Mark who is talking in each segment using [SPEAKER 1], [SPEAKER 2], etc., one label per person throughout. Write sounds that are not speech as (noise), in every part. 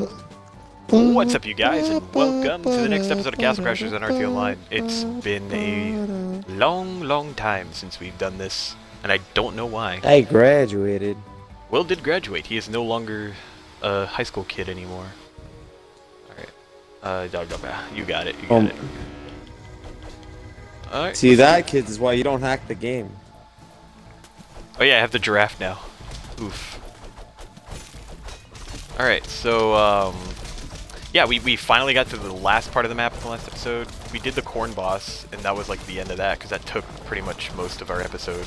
[SPEAKER 1] What's up, you guys, and welcome to the next episode of Castle Crashers on RT Online. It's been a long, long time since we've done this, and I don't know why.
[SPEAKER 2] I graduated.
[SPEAKER 1] Will did graduate. He is no longer a high school kid anymore. Alright. Uh, dog, dog, you got it, you got
[SPEAKER 2] Um,
[SPEAKER 1] it.
[SPEAKER 2] See that, kids, is why you don't hack the game.
[SPEAKER 1] Oh yeah, I have the giraffe now. Oof. Alright, so, um... Yeah, we, we finally got to the last part of the map in the last episode. We did the corn boss, and that was like the end of that, because that took pretty much most of our episode.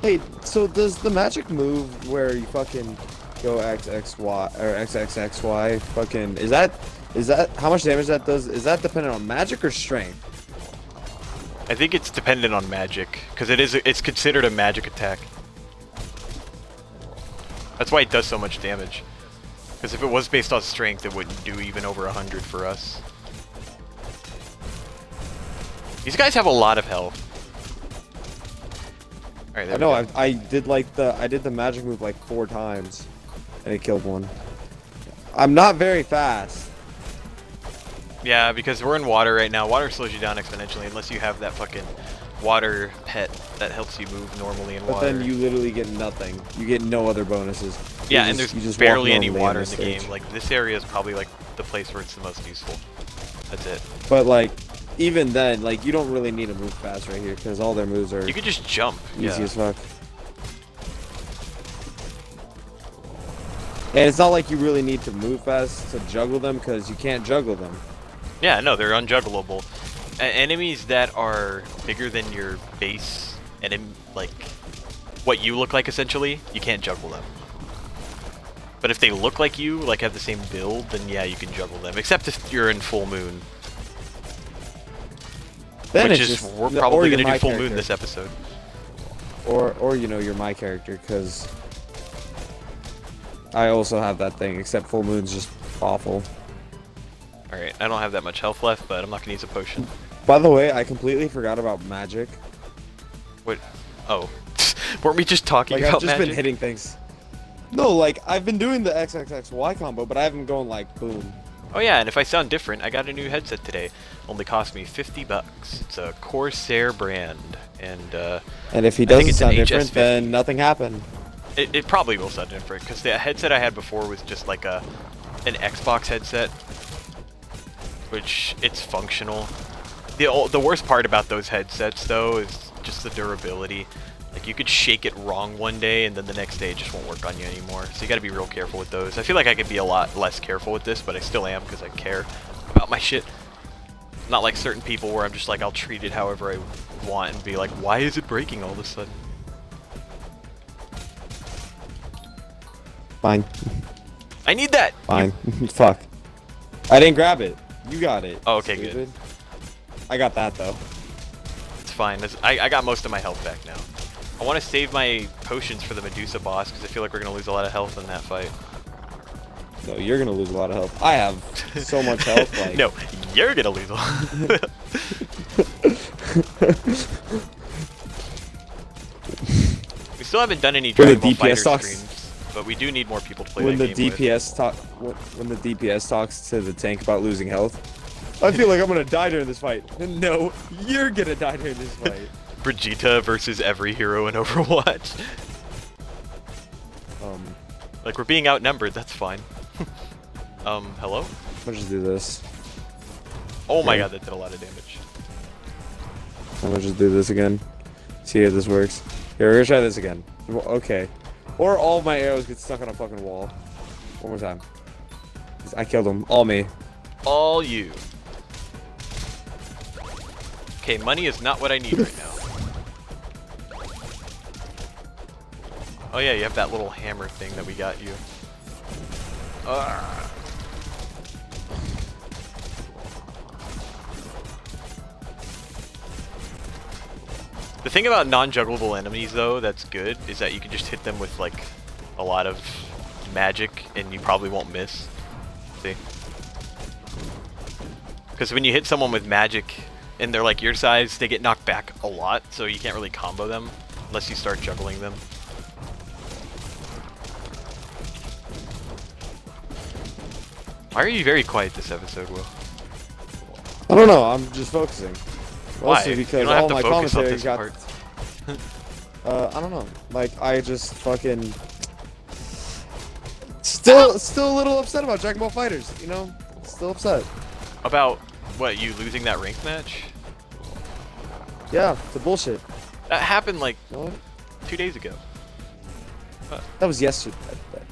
[SPEAKER 2] Hey, so does the magic move where you fucking go X X Y or X X X Y fucking is that is that how much damage that does? Is that dependent on magic or strength?
[SPEAKER 1] I think it's dependent on magic, because it is it's considered a magic attack. That's why it does so much damage. Because if it was based on strength, it wouldn't do even over 100 for us. These guys have a lot of health. Alright, there
[SPEAKER 2] I know. I, I did like the I did the magic move like four times, and it killed one. I'm not very fast.
[SPEAKER 1] Yeah, because we're in water right now. Water slows you down exponentially unless you have that fucking water pet that helps you move normally in
[SPEAKER 2] But
[SPEAKER 1] water.
[SPEAKER 2] then you literally get nothing. You get no other bonuses. You
[SPEAKER 1] yeah, and there's
[SPEAKER 2] just
[SPEAKER 1] barely any water in
[SPEAKER 2] this
[SPEAKER 1] the game. Like, this area is probably, like, the place where it's the most useful. That's it.
[SPEAKER 2] But like, even then, like you don't really need to move fast right here because all their moves are
[SPEAKER 1] You could just jump.
[SPEAKER 2] easy
[SPEAKER 1] yeah.
[SPEAKER 2] as fuck. And it's not like you really need to move fast to juggle them because you can't juggle them.
[SPEAKER 1] Yeah, no, they're unjuggleable. Enemies that are bigger than your base and like what you look like essentially, you can't juggle them. But if they look like you, like have the same build, then yeah, you can juggle them. Except if you're in full moon,
[SPEAKER 2] Then
[SPEAKER 1] which is
[SPEAKER 2] just,
[SPEAKER 1] we're probably gonna do full moon this episode.
[SPEAKER 2] Or or you know you're my character because I also have that thing. Except full moon's just awful.
[SPEAKER 1] All right, I don't have that much health left, but I'm not gonna use a potion.
[SPEAKER 2] By the way, I completely forgot about magic.
[SPEAKER 1] What? Oh, (laughs) weren't we just talking
[SPEAKER 2] Like I've just
[SPEAKER 1] magic?
[SPEAKER 2] been hitting things. No, like I've been doing the XXXY combo, but I haven't gone like boom.
[SPEAKER 1] Oh yeah, and if I sound different, I got a new headset today. Only cost me 50 bucks. It's a Corsair brand, and uh,
[SPEAKER 2] And if he doesn't sound different,
[SPEAKER 1] HS50.
[SPEAKER 2] then nothing happened.
[SPEAKER 1] it, it probably will sound different because the headset I had before was just like a an Xbox headset, which it's functional. The the worst part about those headsets though is just the durability. Like you could shake it wrong one day and then the next day it just won't work on you anymore. So you got to be real careful with those. I feel like I could be a lot less careful with this, but I still am because I care about my shit. Not like certain people where I'm just like I'll treat it however I want and be like, why is it breaking all of a sudden?
[SPEAKER 2] Fine,
[SPEAKER 1] I need that.
[SPEAKER 2] fine. (laughs) Fuck. I didn't grab it. You got it.
[SPEAKER 1] Oh, okay, good.
[SPEAKER 2] I got that though.
[SPEAKER 1] It's fine. I, I got most of my health back now. I want to save my potions for the Medusa boss because I feel like we're going to lose a lot of health in that fight.
[SPEAKER 2] No, you're gonna lose a lot of health. I have so much health. (laughs) Like
[SPEAKER 1] no, you're going to lose a lot. (laughs) we still haven't done any Dragon Ball Fighter streams, but we do need more people to play
[SPEAKER 2] when the
[SPEAKER 1] that game with.
[SPEAKER 2] DPS talk when the DPS talks to the tank about losing health. I feel like I'm gonna die during this fight. (laughs) No, you're gonna die during this fight. (laughs)
[SPEAKER 1] Brigitte versus every hero in Overwatch. (laughs)
[SPEAKER 2] Um,
[SPEAKER 1] Like, we're being outnumbered, that's fine. um, hello?
[SPEAKER 2] let's just do this.
[SPEAKER 1] Oh my
[SPEAKER 2] Okay.
[SPEAKER 1] god, that did a lot of damage.
[SPEAKER 2] I'm gonna just do this again. See if this works. Here, we're gonna try this again. Okay. Or all my arrows get stuck on a fucking wall. One more time. I killed them. All me.
[SPEAKER 1] All you. Okay, money is not what I need right now. Oh yeah, you have that little hammer thing that we got you. Ugh. The thing about non-juggleable enemies though that's good is that you can just hit them with like a lot of magic and you probably won't miss. See? Because when you hit someone with magic and they're like your size, they get knocked back a lot, so you can't really combo them. unless you start juggling them. Why are you very quiet this episode, Will?
[SPEAKER 2] I don't know. I'm just focusing.
[SPEAKER 1] Why?
[SPEAKER 2] Mostly
[SPEAKER 1] You
[SPEAKER 2] because all my commentary got. (laughs) Uh, I don't know. Like I just fucking. Still, still a little upset about Dragon Ball Fighters. You know, still upset.
[SPEAKER 1] About what you losing that rank match?
[SPEAKER 2] Yeah, it's a bullshit.
[SPEAKER 1] That happened like
[SPEAKER 2] what?
[SPEAKER 1] two days ago.
[SPEAKER 2] That was yesterday.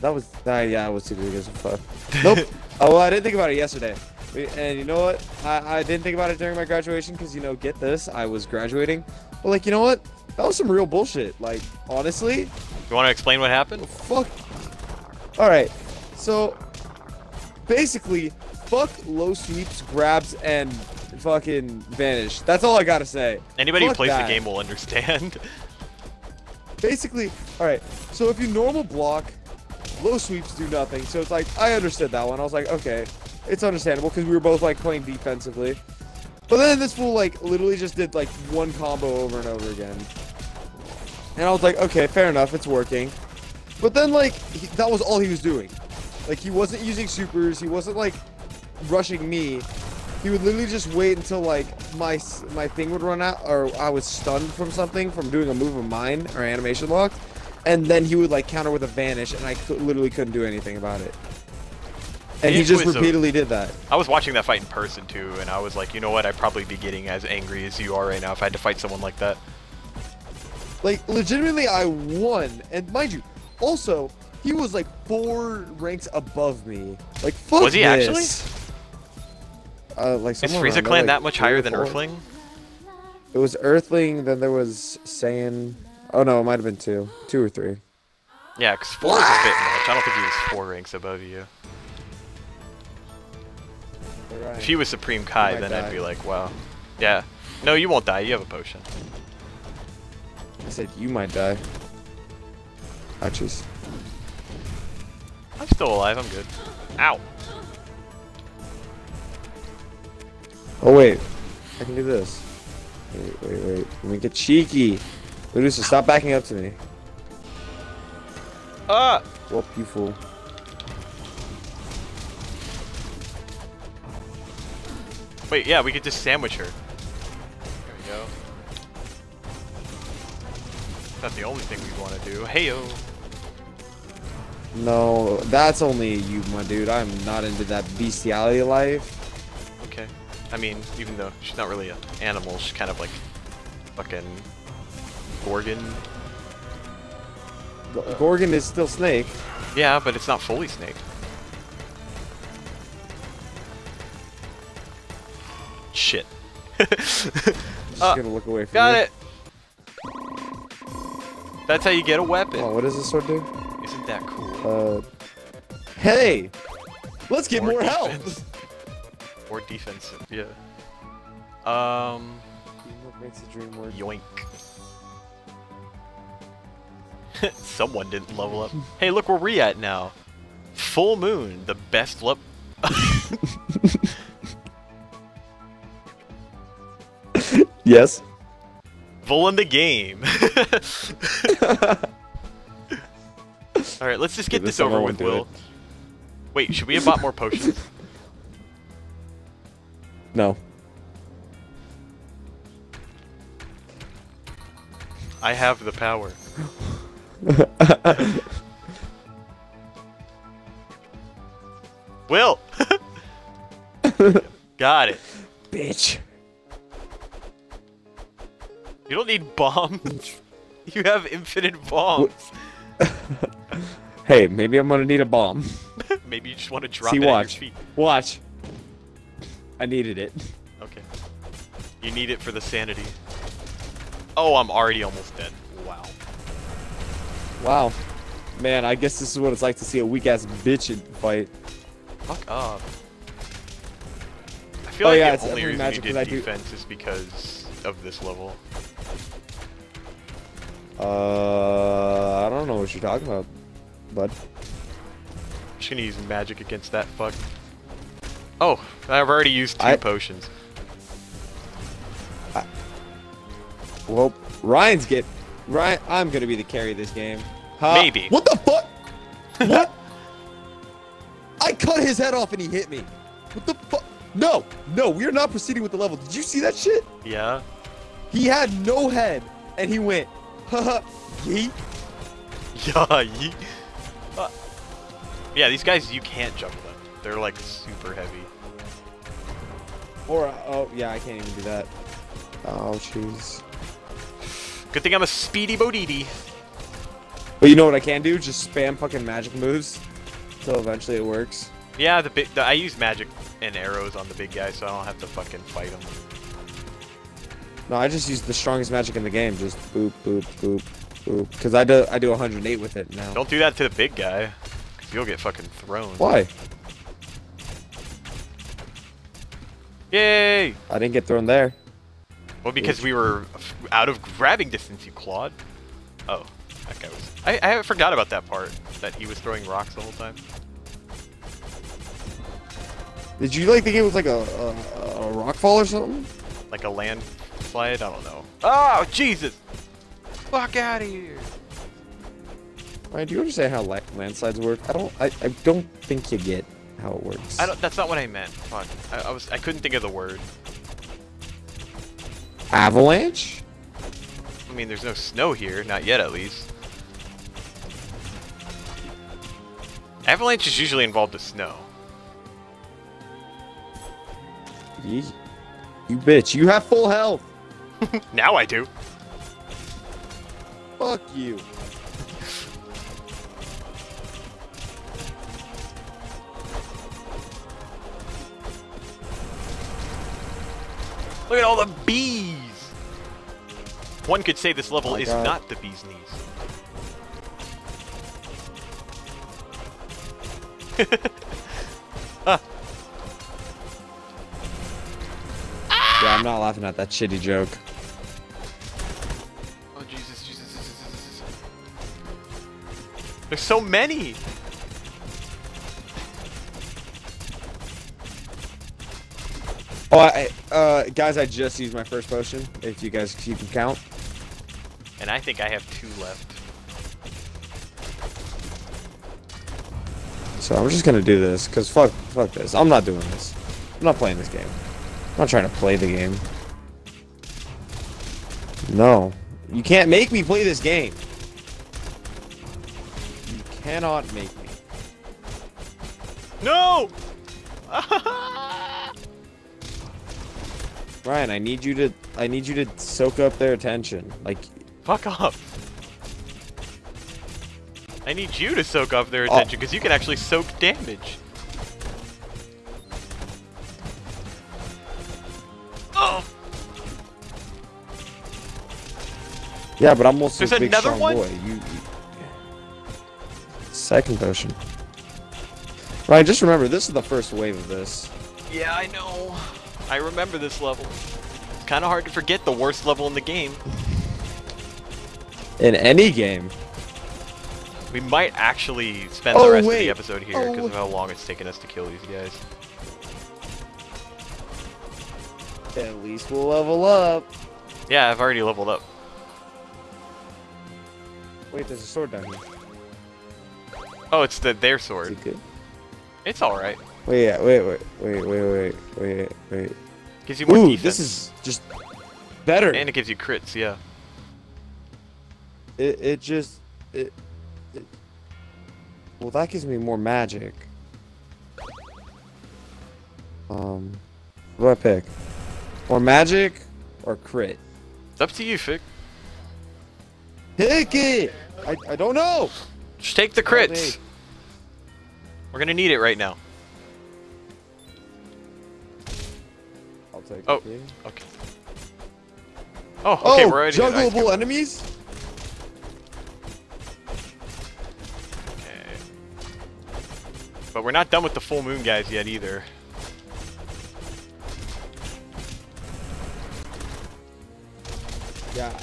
[SPEAKER 2] That was. Uh, yeah, I was too big as a fuck. Nope. (laughs) oh, well, I didn't think about it yesterday. And you know what? I, I didn't think about it during my graduation because, you know, get this, I was graduating. But, like, you know what? That was some real bullshit. Like, honestly,
[SPEAKER 1] You want to explain what happened?
[SPEAKER 2] fuck. Alright, so basically, fuck low sweeps, grabs, and fucking vanish. That's all I gotta say.
[SPEAKER 1] Anybody who plays
[SPEAKER 2] that.
[SPEAKER 1] the game will understand. (laughs)
[SPEAKER 2] basically, all right. So if you normal block, low sweeps do nothing. So it's like I understood that one. I was like, okay, it's understandable because we were both like playing defensively. But then this fool like literally just did like one combo over and over again, and I was like, okay, fair enough, it's working. But then like he, that was all he was doing. Like he wasn't using supers. He wasn't like rushing me. He would literally just wait until like my my thing would run out or I was stunned from something from doing a move of mine or animation locked, and then he would like counter with a vanish, and I literally couldn't do anything about it. And he just
[SPEAKER 1] was a-
[SPEAKER 2] repeatedly did that.
[SPEAKER 1] I was watching that fight in person too, and I was like, you know what? I'd probably be getting as angry as you are right now if I had to fight someone like that.
[SPEAKER 2] Like legitimately, I won, and mind you, also he was like four ranks above me. Like fuck
[SPEAKER 1] Was he actually?
[SPEAKER 2] Uh, like
[SPEAKER 1] Is Frieza Clan
[SPEAKER 2] like,
[SPEAKER 1] that much higher than. Earthling?
[SPEAKER 2] It was Earthling, then there was Saiyan. Oh no, it might have been two, two or three.
[SPEAKER 1] Yeah, because four is a bit much. I don't think he was four ranks above you. If he was Supreme Kai, then
[SPEAKER 2] die.
[SPEAKER 1] I'd be like, wow. Yeah. No, you won't die. You have a potion.
[SPEAKER 2] I said you might die. Ouchies.
[SPEAKER 1] I'm still alive. I'm good. Ow.
[SPEAKER 2] Oh wait, I can do this. Wait, wait, wait. Let me get cheeky. Medusa, stop backing up to me.
[SPEAKER 1] Ah!
[SPEAKER 2] Whoop, you fool.
[SPEAKER 1] Wait, yeah, we could just sandwich her. There we go. That's the only thing we want to do. Heyo.
[SPEAKER 2] No, that's only you, my dude. I'm not into that bestiality life.
[SPEAKER 1] Okay. I mean, even though she's not really an animal, she's kind of like fucking Gorgon.
[SPEAKER 2] Gorgon is still Snake.
[SPEAKER 1] Yeah, but it's not fully snake.
[SPEAKER 2] Just
[SPEAKER 1] Uh,
[SPEAKER 2] gonna look away from
[SPEAKER 1] Got it. That's how you get a weapon.
[SPEAKER 2] Oh, what does this sword do?
[SPEAKER 1] Isn't that cool?
[SPEAKER 2] Uh, hey, let's get
[SPEAKER 1] More
[SPEAKER 2] more, health.
[SPEAKER 1] More defensive, yeah. Um,
[SPEAKER 2] makes the dream work.
[SPEAKER 1] yoink. (laughs) Someone didn't level up. Hey, look where we at now. Full Moon, the best lep. (laughs) (laughs)
[SPEAKER 2] Yes.
[SPEAKER 1] Full in the game. (laughs) All right, let's just get
[SPEAKER 2] Give
[SPEAKER 1] this
[SPEAKER 2] this
[SPEAKER 1] over with, Will.
[SPEAKER 2] it.
[SPEAKER 1] Wait, should we have bought more potions? (laughs)
[SPEAKER 2] No.
[SPEAKER 1] I have the power. (laughs) Will! Got it.
[SPEAKER 2] Bitch.
[SPEAKER 1] You don't need bombs. (laughs) you have infinite bombs. (laughs)
[SPEAKER 2] Hey, maybe I'm gonna need a bomb. (laughs)
[SPEAKER 1] Maybe you just want to drop
[SPEAKER 2] See,
[SPEAKER 1] it
[SPEAKER 2] watch.
[SPEAKER 1] at your feet.
[SPEAKER 2] Watch. I needed it.
[SPEAKER 1] Okay. You need it for the sanity. Oh, I'm already almost dead. Wow.
[SPEAKER 2] Wow. Man, I guess this is what it's like to see a weak ass bitch in fight.
[SPEAKER 1] Fuck up. I feel
[SPEAKER 2] Oh,
[SPEAKER 1] like
[SPEAKER 2] yeah,
[SPEAKER 1] the only reason you did
[SPEAKER 2] do-
[SPEAKER 1] defense is because of this level.
[SPEAKER 2] Uh, I don't know what you're talking about, bud.
[SPEAKER 1] I'm just gonna use magic against that fuck. Oh, I've already used two
[SPEAKER 2] I-
[SPEAKER 1] potions.
[SPEAKER 2] Well, Ryan's get Ryan, I'm gonna be the carry of this game. Huh?
[SPEAKER 1] Maybe.
[SPEAKER 2] What the fuck? (laughs) what? I cut his head off and he hit me. What the fuck? No, no, we are not proceeding with the level. Did you see that shit?
[SPEAKER 1] Yeah.
[SPEAKER 2] He had no head and he went, (laughs) yeet.
[SPEAKER 1] Yeah. Ye uh, yeah, these guys, you can't jump them. They're like super heavy.
[SPEAKER 2] Or, uh, oh, yeah, I can't even do that. Oh, jeez.
[SPEAKER 1] Good thing I'm a speedy Bodidi.
[SPEAKER 2] But you know what I can do? Just spam fucking magic moves until eventually it works.
[SPEAKER 1] Yeah, the big. The, I use magic and arrows on the big guy, so I don't have to fucking fight him.
[SPEAKER 2] No, I just use the strongest magic in the game. Just boop, boop, boop, boop. Because I do, I do 108 with it now.
[SPEAKER 1] Don't do that to the big guy, cause you'll get fucking thrown.
[SPEAKER 2] Why?
[SPEAKER 1] Yay!
[SPEAKER 2] I didn't get thrown there.
[SPEAKER 1] Well, because we were out of grabbing distance, you Claude. Oh, that guy was. I, I forgot about that part. That he was throwing rocks the whole time.
[SPEAKER 2] Did you like think it was like a, a, a rock fall or something?
[SPEAKER 1] Like a land slide? I don't know. Oh, Jesus! Fuck out of here!
[SPEAKER 2] Ryan, do you understand how landslides work? I don't. I, I don't think you get how it works.
[SPEAKER 1] I don't. That's not what I meant. Fuck. I, I was. I couldn't think of the word.
[SPEAKER 2] Avalanche?
[SPEAKER 1] I mean, there's no snow here, not yet at least. Avalanche is usually involved with snow.
[SPEAKER 2] You, you bitch! You have full health. (laughs)
[SPEAKER 1] Now I do.
[SPEAKER 2] Fuck you.
[SPEAKER 1] Look at all the bees! One could say this level
[SPEAKER 2] Oh
[SPEAKER 1] is
[SPEAKER 2] God.
[SPEAKER 1] not the bee's knees. (laughs) Ah.
[SPEAKER 2] Yeah, I'm not laughing at that shitty joke.
[SPEAKER 1] There's so many!
[SPEAKER 2] Oh, I, uh, guys, I just used my first potion. If you guys you can count.
[SPEAKER 1] And I think I have two left.
[SPEAKER 2] So I'm just gonna do this, cause fuck, fuck this. I'm not doing this. I'm not playing this game. I'm not trying to play the game. No, you can't make me play this game. Cannot make me.
[SPEAKER 1] No! (laughs)
[SPEAKER 2] Ryan, I need you to, I need you to soak up their attention. Like,
[SPEAKER 1] Fuck off. I need you to soak up their
[SPEAKER 2] Oh.
[SPEAKER 1] attention because you can actually soak damage. Oh!
[SPEAKER 2] yeah, but I'm also
[SPEAKER 1] There's
[SPEAKER 2] a big
[SPEAKER 1] another
[SPEAKER 2] strong
[SPEAKER 1] one?
[SPEAKER 2] boy. You- Second potion. Ryan, just remember, this is the first wave of this.
[SPEAKER 1] Yeah, I know. I remember this level. It's kind of hard to forget the worst level in the game.
[SPEAKER 2] In any game.
[SPEAKER 1] We might actually spend
[SPEAKER 2] Oh,
[SPEAKER 1] the rest
[SPEAKER 2] wait.
[SPEAKER 1] of the episode here because
[SPEAKER 2] Oh.
[SPEAKER 1] of how long it's taken us to kill these guys.
[SPEAKER 2] At least we'll level up.
[SPEAKER 1] Yeah, I've already leveled up.
[SPEAKER 2] Wait, there's a sword down here.
[SPEAKER 1] Oh, it's the their sword.
[SPEAKER 2] it good?
[SPEAKER 1] It's all right.
[SPEAKER 2] Wait, yeah, wait, wait, wait, wait, wait, wait, wait.
[SPEAKER 1] Gives you more
[SPEAKER 2] Ooh,
[SPEAKER 1] defense.
[SPEAKER 2] this is just better.
[SPEAKER 1] and it gives you crits. Yeah.
[SPEAKER 2] It, it just, it, it, well, that gives me more magic. Um, what do I pick? More magic or crit?
[SPEAKER 1] It's up to you, Fick.
[SPEAKER 2] Pick it! I, I don't know!
[SPEAKER 1] Just take the crits. We're gonna need it right now.
[SPEAKER 2] I'll take
[SPEAKER 1] Oh. Okay. Oh, okay,
[SPEAKER 2] oh,
[SPEAKER 1] we're already at ice
[SPEAKER 2] enemies?
[SPEAKER 1] Okay. But we're not done with the full moon guys yet either.
[SPEAKER 2] Yeah.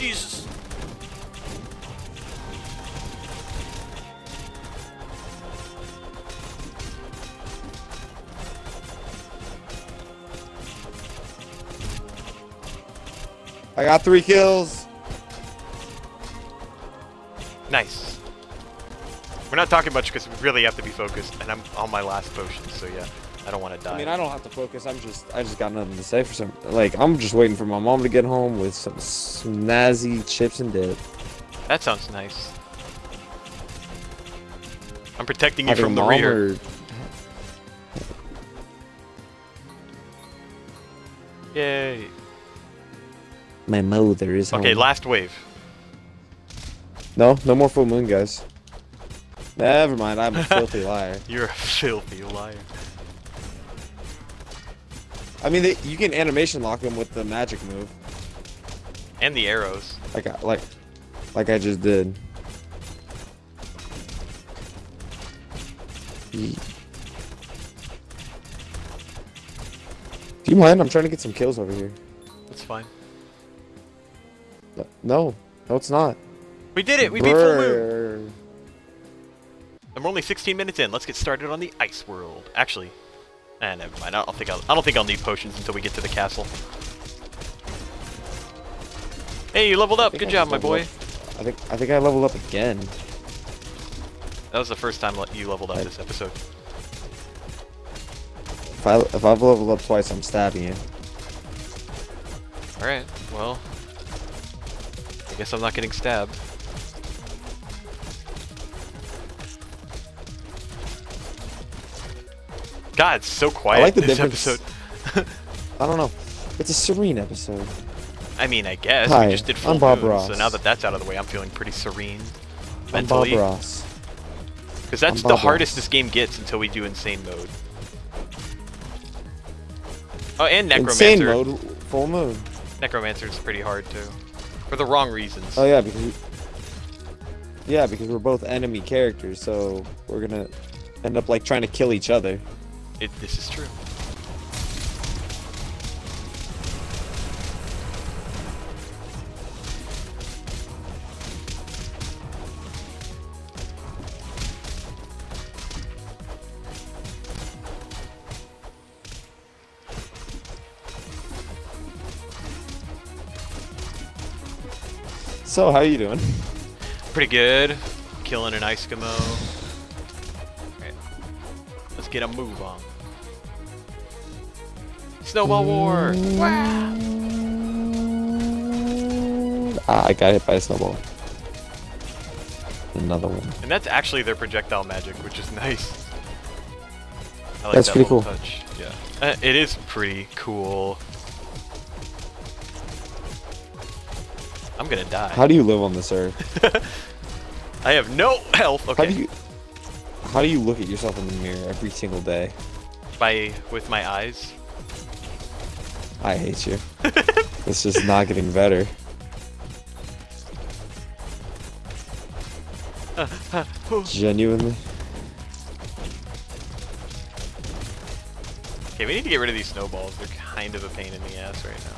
[SPEAKER 1] Jesus.
[SPEAKER 2] I got three kills.
[SPEAKER 1] Nice. We're not talking much because we really have to be focused, and I'm on my last potion, so yeah, I don't want to die.
[SPEAKER 2] I mean, I don't have to focus. I'm just, I just got nothing to say for some. Like, I'm just waiting for my mom to get home with some snazzy chips and dip.
[SPEAKER 1] That sounds nice. I'm protecting you
[SPEAKER 2] Either
[SPEAKER 1] from the rear.
[SPEAKER 2] or-
[SPEAKER 1] Yay.
[SPEAKER 2] My mother is
[SPEAKER 1] Okay,
[SPEAKER 2] home.
[SPEAKER 1] last wave.
[SPEAKER 2] No, no more full moon, guys. Never mind. I'm a (laughs) filthy liar.
[SPEAKER 1] You're a filthy liar.
[SPEAKER 2] I mean, they, you can animation lock them with the magic move,
[SPEAKER 1] And the arrows.
[SPEAKER 2] like, I, like, like I just did. Do you mind? I'm trying to get some kills over here.
[SPEAKER 1] That's fine.
[SPEAKER 2] No, no, it's not.
[SPEAKER 1] We did it! We beat Full Moon! And we're only 16 minutes in. Let's get started on the ice world. Actually, eh, never mind. I don't think I'll, I don't think I'll need potions until we get to the castle. Hey, you leveled up. Good
[SPEAKER 2] I
[SPEAKER 1] job, my boy.
[SPEAKER 2] up. I think I think I leveled up again.
[SPEAKER 1] That was the first time you leveled up
[SPEAKER 2] I-
[SPEAKER 1] this episode.
[SPEAKER 2] If I if I've leveled up twice, I'm stabbing you.
[SPEAKER 1] Alright, well. I guess I'm not getting stabbed. God, it's so quiet I
[SPEAKER 2] like the
[SPEAKER 1] this
[SPEAKER 2] difference-
[SPEAKER 1] episode. (laughs)
[SPEAKER 2] I don't know. It's a serene episode.
[SPEAKER 1] I mean, I guess
[SPEAKER 2] Hi,
[SPEAKER 1] we just did full
[SPEAKER 2] I'm Bob
[SPEAKER 1] moon,
[SPEAKER 2] Ross.
[SPEAKER 1] so now that that's out of the way, I'm feeling pretty serene
[SPEAKER 2] I'm Bob. Ross.
[SPEAKER 1] Because that's the hardest this game gets until we do insane mode. Oh, and necromancer.
[SPEAKER 2] Insane mode, full moon.
[SPEAKER 1] Necromancer's pretty hard too, for the wrong reasons.
[SPEAKER 2] Oh yeah, because we, yeah, because we're both enemy characters, so we're gonna end up like trying to kill each other.
[SPEAKER 1] It, this is true.
[SPEAKER 2] So how are you doing?
[SPEAKER 1] Pretty good. Killing an Eskimo. Let's get a move on. Snowball War! Wow!
[SPEAKER 2] Ah, I got hit by a snowball. Another one.
[SPEAKER 1] And that's actually their projectile magic, which is nice. I like
[SPEAKER 2] That's
[SPEAKER 1] that
[SPEAKER 2] pretty cool.
[SPEAKER 1] touch. Yeah. Uh, it is pretty cool. I'm gonna die.
[SPEAKER 2] How do you live on this earth? (laughs)
[SPEAKER 1] I have no health. Okay.
[SPEAKER 2] How do you how do you look at yourself in the mirror every single day?
[SPEAKER 1] By with my eyes.
[SPEAKER 2] I hate you. it's just not getting better. Genuinely.
[SPEAKER 1] Okay, we need to get rid of these snowballs. They're kind of a pain in the ass right now.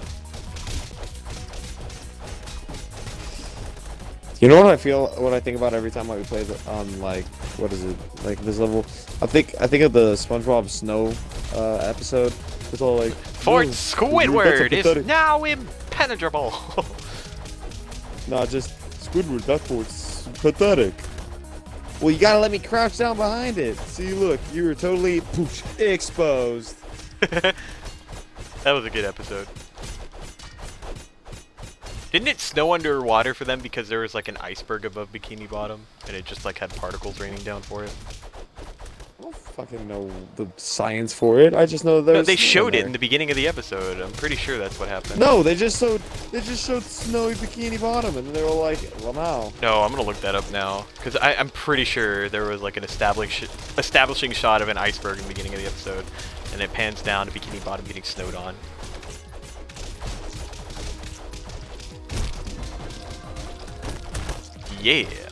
[SPEAKER 2] You know what I feel, what I think about every time I play the, um, like, what is it, like this level? I think, I think of the SpongeBob Snow, uh, episode. It's all like,
[SPEAKER 1] Fort
[SPEAKER 2] "Oh,
[SPEAKER 1] Squidward
[SPEAKER 2] that's
[SPEAKER 1] is now impenetrable. (laughs)
[SPEAKER 2] Nah, just Squidward. That fort's pathetic. Well, you gotta let me crouch down behind it. See, look, you were totally pooch, exposed. (laughs)
[SPEAKER 1] that was a good episode. Didn't it snow underwater for them because there was like an iceberg above Bikini Bottom and it just like had particles raining down for it?
[SPEAKER 2] I don't fucking know the science for it. I just know there.
[SPEAKER 1] No, they showed it in the beginning of the episode. I'm pretty sure that's what happened.
[SPEAKER 2] No, they just showed. They just showed snowy bikini bottom, and they were like, "Well, now."
[SPEAKER 1] No, I'm gonna look that up now because I'm pretty sure there was like an establish establishing shot of an iceberg in the beginning of the episode, and it pans down to Bikini Bottom getting snowed on. Yeah.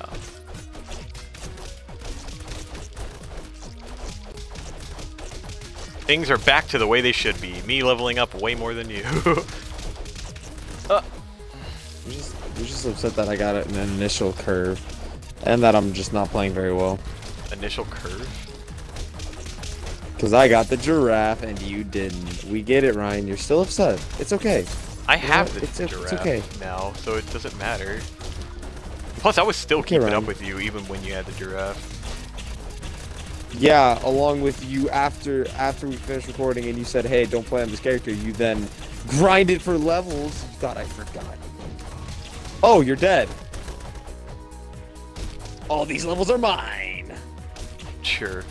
[SPEAKER 1] Things are back to the way they should be. Me leveling up way more than you. (laughs) uh,
[SPEAKER 2] I'm just, I'm just upset that I got an initial curve, and that I'm just not playing very well.
[SPEAKER 1] initial curve.
[SPEAKER 2] Cause I got the giraffe and you didn't. We get it, Ryan. You're still upset. It's okay.
[SPEAKER 1] I
[SPEAKER 2] know
[SPEAKER 1] have the
[SPEAKER 2] It's- it's
[SPEAKER 1] giraffe
[SPEAKER 2] okay.
[SPEAKER 1] now, so it doesn't matter. Plus, I was still
[SPEAKER 2] Okay,
[SPEAKER 1] keeping
[SPEAKER 2] Ryan.
[SPEAKER 1] up with you even when you had the giraffe.
[SPEAKER 2] Yeah, along with you after after we finished recording and you said, hey, don't play on this character, you then grinded for levels. You thought I forgot. Oh, you're dead. All these levels are mine.
[SPEAKER 1] Sure.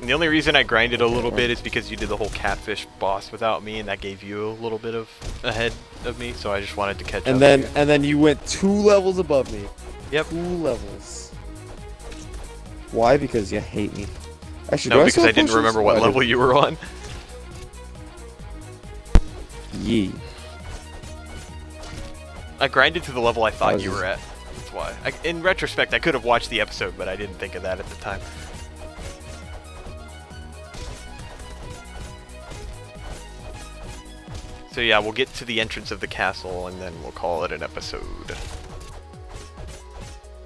[SPEAKER 1] And the only reason I grinded a little bit is because you did the whole catfish boss without me, and that gave you a little bit of ahead of me. So I just wanted to catch up.
[SPEAKER 2] And then and then you went two levels above me.
[SPEAKER 1] Yep.
[SPEAKER 2] Two levels. Why? Because you hate me. Actually,
[SPEAKER 1] no,
[SPEAKER 2] I
[SPEAKER 1] because I didn't remember what level you were on.
[SPEAKER 2] Yee.
[SPEAKER 1] I grinded to the level I thought you were at. That's why. I, in retrospect, I could have watched the episode, but I didn't think of that at the time. So yeah, we'll get to the entrance of the castle, and then we'll call it an episode.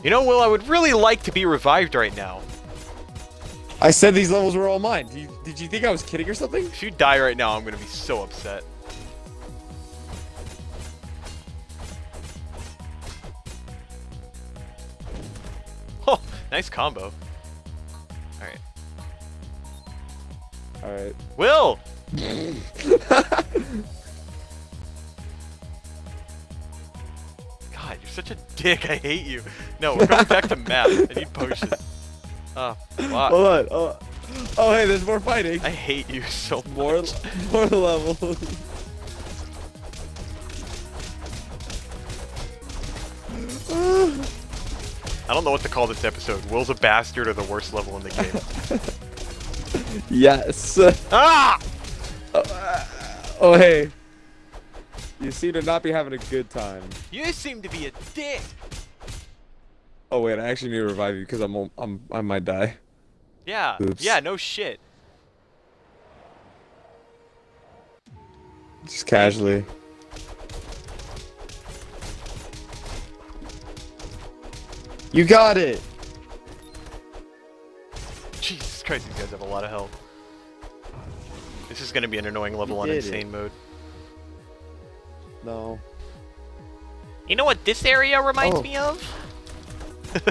[SPEAKER 1] You know, Will, I would really like to be revived right now.
[SPEAKER 2] I said these levels were all mine. Did you, did you think I was kidding or something?
[SPEAKER 1] If you die right now, I'm gonna be so upset. (laughs) Oh, nice combo. Alright.
[SPEAKER 2] Alright.
[SPEAKER 1] Will! (laughs) such a dick. I hate you. No, we're going back to map. I need potions. Oh, (laughs) fuck.
[SPEAKER 2] Hold on. Oh, oh, hey, there's more fighting.
[SPEAKER 1] I hate you so
[SPEAKER 2] More,
[SPEAKER 1] much.
[SPEAKER 2] more levels.
[SPEAKER 1] I don't know what to call this episode. Will's a bastard or the worst level in the game. (laughs)
[SPEAKER 2] yes.
[SPEAKER 1] ah!
[SPEAKER 2] Oh, hey. You seem to not be having a good time.
[SPEAKER 1] You seem to be a dick.
[SPEAKER 2] Oh wait, I actually need to revive you because I'm, I'm I might die.
[SPEAKER 1] Yeah.
[SPEAKER 2] Oops.
[SPEAKER 1] Yeah, no shit.
[SPEAKER 2] Just casually. You got it.
[SPEAKER 1] Jesus Christ, these guys have a lot of health. This is gonna be an annoying level on
[SPEAKER 2] did it.
[SPEAKER 1] insane mode.
[SPEAKER 2] No.
[SPEAKER 1] You know what this area reminds
[SPEAKER 2] Oh.
[SPEAKER 1] me of?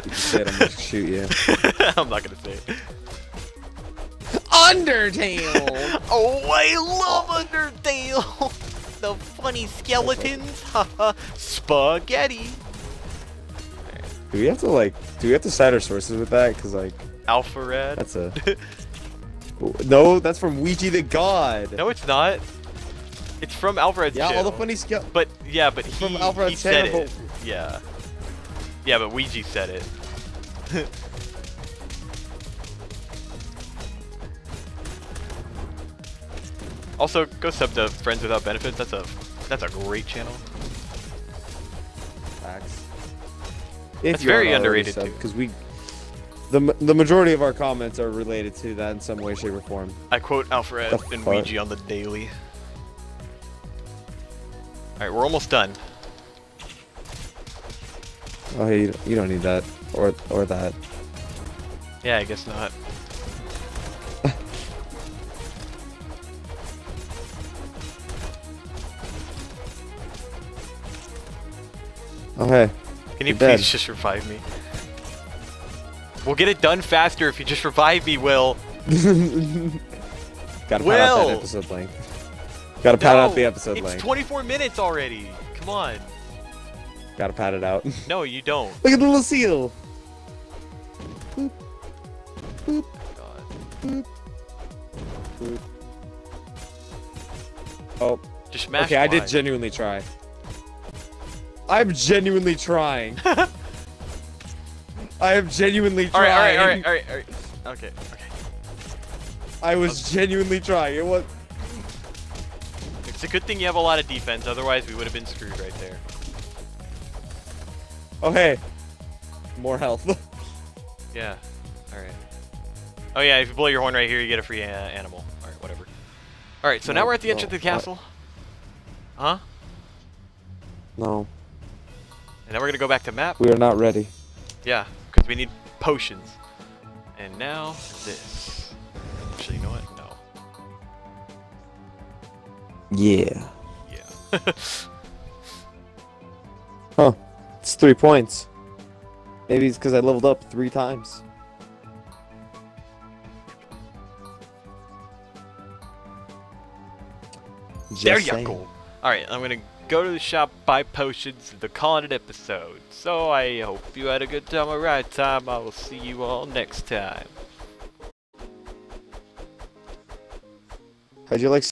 [SPEAKER 2] You said I'm gonna shoot you. (laughs)
[SPEAKER 1] I'm not gonna say it.
[SPEAKER 2] Undertale. (laughs)
[SPEAKER 1] Oh, I love Undertale! (laughs) the funny skeletons! Haha, spaghetti!
[SPEAKER 2] do we have to like? Do we have to cite our sources with that? Cause like
[SPEAKER 1] Alpha Red.
[SPEAKER 2] that's a. no, that's from Ouija the God.
[SPEAKER 1] no, it's not. It's from Alfred's
[SPEAKER 2] Yeah, all the funny ske-
[SPEAKER 1] But yeah, but he,
[SPEAKER 2] From
[SPEAKER 1] he
[SPEAKER 2] Alfred's
[SPEAKER 1] said
[SPEAKER 2] channel,
[SPEAKER 1] it. Yeah. Yeah, but Ouija said it. (laughs) also, go sub to Friends Without Benefits. That's a that's a great channel.
[SPEAKER 2] Facts.
[SPEAKER 1] That's very underrated, too.
[SPEAKER 2] Because we, the the majority of our comments are related to that in some way, shape, or form.
[SPEAKER 1] I quote Alfred
[SPEAKER 2] The
[SPEAKER 1] and
[SPEAKER 2] fuck?
[SPEAKER 1] Ouija on the daily. Alright, we're almost done.
[SPEAKER 2] Oh, hey, you, don't- need that or or that.
[SPEAKER 1] Yeah, I guess not. (laughs)
[SPEAKER 2] Oh, hey.
[SPEAKER 1] Can you
[SPEAKER 2] You're dead.
[SPEAKER 1] please just revive me? We'll get it done faster if you just revive me, Will. (laughs)
[SPEAKER 2] Gotta out
[SPEAKER 1] Will!
[SPEAKER 2] that episode length. Gotta pad out the
[SPEAKER 1] No,
[SPEAKER 2] episode
[SPEAKER 1] It's
[SPEAKER 2] length.
[SPEAKER 1] 24 minutes already. Come on.
[SPEAKER 2] Gotta pad it out.
[SPEAKER 1] No, you don't.
[SPEAKER 2] Look at the little seal.
[SPEAKER 1] God.
[SPEAKER 2] Oh,
[SPEAKER 1] Just smash
[SPEAKER 2] okay. I did genuinely try. I'm genuinely trying. (laughs) I am genuinely
[SPEAKER 1] All right,
[SPEAKER 2] trying.
[SPEAKER 1] all right, all right, all right, all right. Okay, okay.
[SPEAKER 2] I was genuinely trying. It was.
[SPEAKER 1] It's a good thing you have a lot of defense, otherwise we would have been screwed right there.
[SPEAKER 2] Oh hey. More health. (laughs)
[SPEAKER 1] Yeah. All right. Oh yeah, if you blow your horn right here, you get a free uh, animal. All right, whatever. All right, so now we're at the
[SPEAKER 2] no,
[SPEAKER 1] entrance of the
[SPEAKER 2] what?
[SPEAKER 1] castle. Huh?
[SPEAKER 2] no,
[SPEAKER 1] And now we're gonna go back to map.
[SPEAKER 2] we are not ready.
[SPEAKER 1] Yeah, because we need potions. And now this. Actually, you know what?
[SPEAKER 2] Yeah.
[SPEAKER 1] Yeah. (laughs)
[SPEAKER 2] Huh. It's three points. Maybe it's because I leveled up three times.
[SPEAKER 1] there you
[SPEAKER 2] saying.
[SPEAKER 1] go. Alright, I'm gonna go to the shop, buy potions, the call it an episode. So I hope you had a good time, a right time. I will see you all next time.
[SPEAKER 2] How'd you like